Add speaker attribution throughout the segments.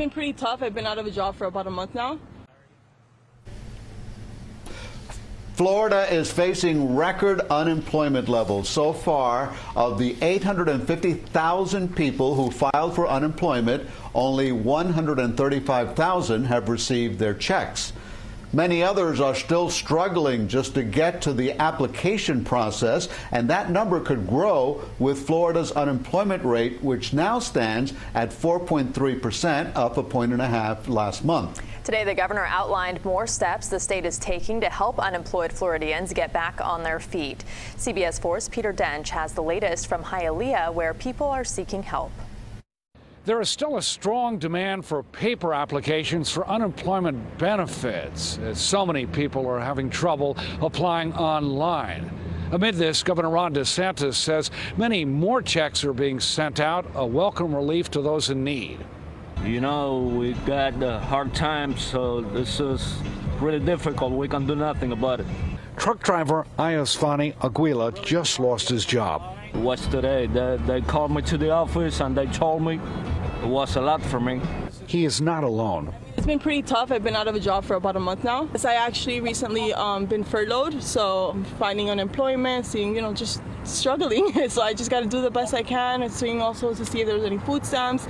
Speaker 1: been pretty tough. I've been out of a job for about a month now.
Speaker 2: Florida is facing record unemployment levels. So far, of the 850,000 people who filed for unemployment, only 135,000 have received their checks. Many others are still struggling just to get to the application process, and that number could grow with Florida's unemployment rate, which now stands at 4.3 percent, up a point and a half last month.
Speaker 3: Today, the governor outlined more steps the state is taking to help unemployed Floridians get back on their feet. CBS 4's Peter D'Oench has the latest from Hialeah, where people are seeking help.
Speaker 4: There is still a strong demand for paper applications for unemployment benefits, as so many people are having trouble applying online. Amid this, Governor Ron DeSantis says many more checks are being sent out, a welcome relief to those in need.
Speaker 5: You know, we've got a hard times, so this is really difficult. We can do nothing about it.
Speaker 4: Truck driver Ayasfani Aguila just lost his job.
Speaker 5: What's today? They, they called me to the office and they told me it was a lot for me.
Speaker 4: He is not alone.
Speaker 1: It's been pretty tough. I've been out of a job for about a month now. So I actually recently um, been furloughed, so finding unemployment, seeing, you know, just struggling. so I just got to do the best I can and seeing also to see if there's any food stamps.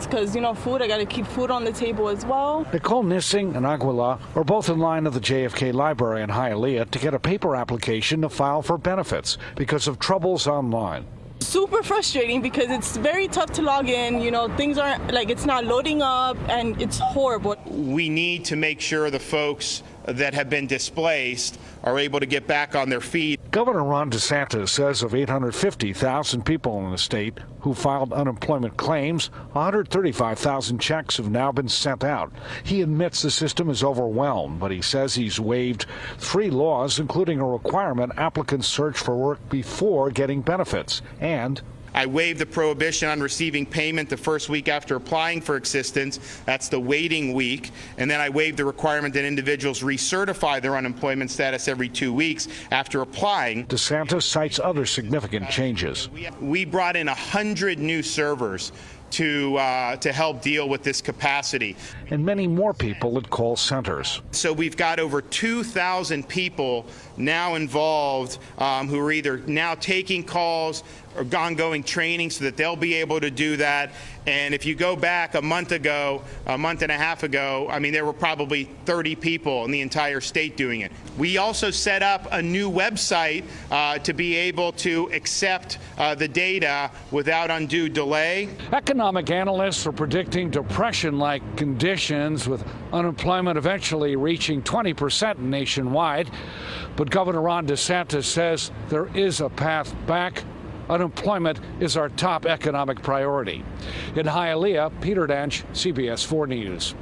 Speaker 1: Because, you know, food, I got to keep food on the table as well.
Speaker 4: Nicole Nissing and Aguila are both in line at the JFK Library in Hialeah to get a paper application to file for benefits because of troubles online
Speaker 1: super frustrating because it's very tough to log in. You know, things aren't like it's not loading up and it's horrible.
Speaker 6: We need to make sure the folks that have been displaced are able to get back on their feet.
Speaker 4: Governor Ron DeSantis says of 850,000 people in the state who filed unemployment claims, 135,000 checks have now been sent out. He admits the system is overwhelmed, but he says he's waived three laws, including a requirement applicants search for work before getting benefits and
Speaker 6: I waived the prohibition on receiving payment the first week after applying for assistance. That's the waiting week. And then I waived the requirement that individuals recertify their unemployment status every two weeks after applying.
Speaker 4: DeSantis cites other significant uh, changes.
Speaker 6: We brought in 100 new servers to uh, to help deal with this capacity.
Speaker 4: And many more people at call centers.
Speaker 6: So we've got over 2,000 people now involved um, who are either now taking calls or ongoing training so that they'll be able to do that. And if you go back a month ago, a month and a half ago, I mean, there were probably 30 people in the entire state doing it. We also set up a new website uh, to be able to accept uh, the data without undue delay.
Speaker 4: Economic analysts are predicting depression like conditions with unemployment eventually reaching 20% nationwide. But Governor Ron DeSantis says there is a path back. Unemployment is our top economic priority. In Hialeah, Peter D'Oench, CBS 4 News.